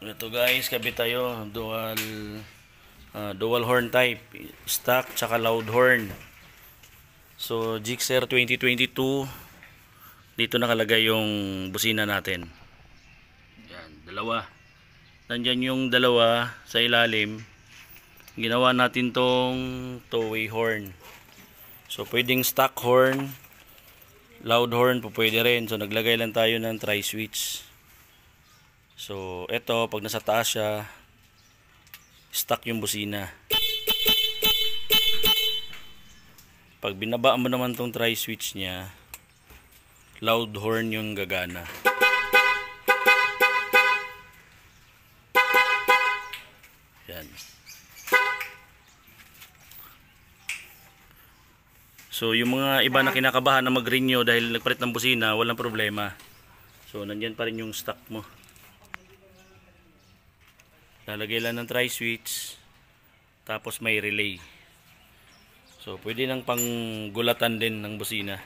Ito guys, kabit tayo dual ah, dual horn type, stock tsaka loud horn. So Gixxer 2022 dito nakalagay yung busina natin. Yan, dalawa. Nandyan yung dalawa sa ilalim. Ginawa natin tong two-way horn. So pwedeng stock horn, loud horn po pwede rin. So naglagay lang tayo ng tri-switch. So, eto, pag nasa taas siya, stuck yung busina. Pag binaba mo naman tong tri-switch niya, loud horn yung gagana. Yan. So, yung mga iba na kinakabahan na mag-renew dahil nagpalit ng busina, walang problema. So, nandyan pa rin yung stock mo. Lalagay lang ng tri-switch. Tapos may relay. So, pwede nang panggulatan din ng busina.